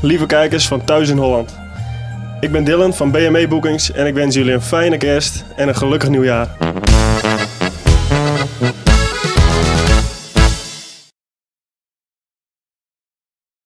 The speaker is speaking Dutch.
Lieve kijkers van Thuis in Holland. Ik ben Dylan van BME Bookings en ik wens jullie een fijne kerst en een gelukkig nieuwjaar.